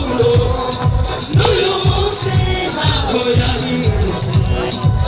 kúrò lórí ọmọ say máa bóyá ní ẹsẹ̀.